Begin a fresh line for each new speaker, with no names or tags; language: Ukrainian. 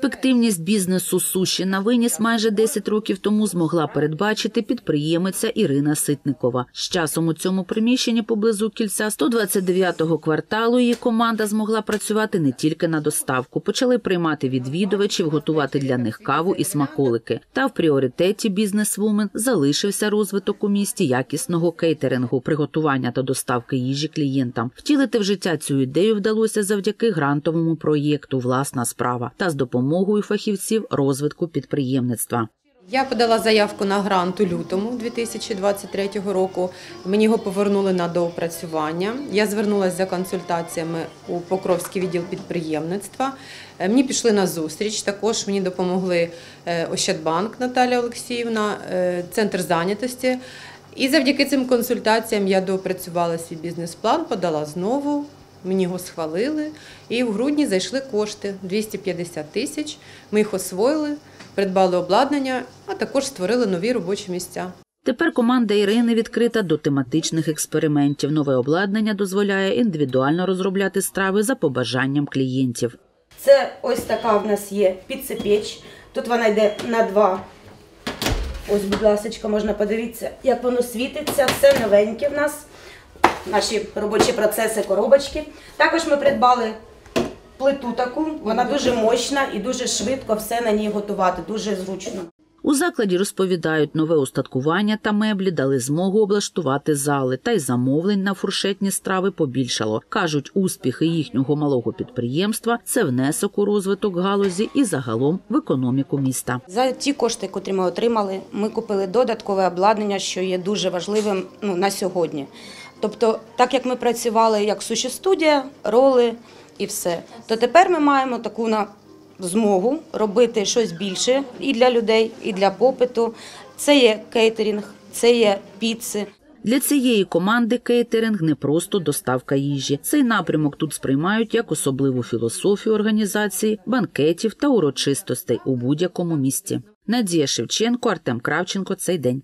Перспективність бізнесу суші на виніс майже 10 років тому змогла передбачити підприємиця Ірина Ситникова. З часом у цьому приміщенні поблизу кільця 129-го кварталу її команда змогла працювати не тільки на доставку, почали приймати відвідувачів, готувати для них каву і смаколики. Та в пріоритеті бізнес-вумен залишився розвиток у місті якісного кейтерингу, приготування та доставки їжі клієнтам. Втілити в життя цю ідею вдалося завдяки грантовому проєкту Власна справа та з допомогою фахівців розвитку підприємництва.
Я подала заявку на грант у лютому 2023 року. Мені його повернули на доопрацювання. Я звернулася за консультаціями у Покровський відділ підприємництва. Е, Мені пішли на зустріч. Також мені допомогли е, Ощадбанк Наталя Олексіївна, е, центр зайнятості. І завдяки цим консультаціям я доопрацювала свій бізнес-план, подала знову. Мені його схвалили, і в грудні зайшли кошти 250 тисяч. Ми їх освоїли, придбали обладнання, а також створили нові робочі місця.
Тепер команда Ірини відкрита до тематичних експериментів. Нове обладнання дозволяє індивідуально розробляти страви за побажанням клієнтів.
Це ось така в нас є піцепеч. Тут вона йде на два. Ось, будь ласка, можна подивитися, як воно світиться. Все новеньке в нас. Наші робочі процеси, коробочки. Також ми придбали плиту таку. Вона дуже мощна і дуже швидко все на ній готувати, дуже зручно.
У закладі розповідають, нове устаткування та меблі дали змогу облаштувати зали, та й замовлень на фуршетні страви побільшало. кажуть, успіхи їхнього малого підприємства це внесок у розвиток галузі і загалом в економіку міста.
За ті кошти, котрі ми отримали, ми купили додаткове обладнання, що є дуже важливим ну, на сьогодні. Тобто, так як ми працювали як суші студія, роли і все, то тепер ми маємо таку на змогу робити щось більше і для людей, і для попиту. Це є кейтерінг, це є піци.
Для цієї команди кейтеринг не просто доставка їжі. Цей напрямок тут сприймають як особливу філософію організації, банкетів та урочистостей у будь-якому місті. Надія Шевченко, Артем Кравченко. Цей день.